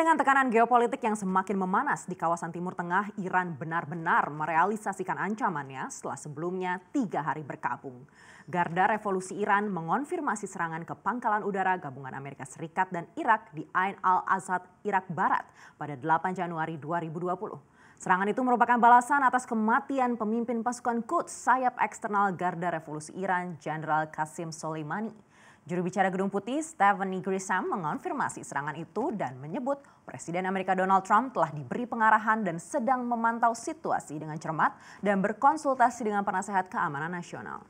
dengan tekanan geopolitik yang semakin memanas di kawasan Timur Tengah, Iran benar-benar merealisasikan ancamannya setelah sebelumnya tiga hari berkabung. Garda Revolusi Iran mengonfirmasi serangan ke pangkalan udara gabungan Amerika Serikat dan Irak di Ain al-Azad, Irak Barat pada 8 Januari 2020. Serangan itu merupakan balasan atas kematian pemimpin pasukan Quds sayap eksternal Garda Revolusi Iran, Jenderal Qasim Soleimani. Juru bicara Gedung Putih, Stephanie Grisham, mengonfirmasi serangan itu dan menyebut Presiden Amerika Donald Trump telah diberi pengarahan dan sedang memantau situasi dengan cermat dan berkonsultasi dengan penasehat keamanan nasional.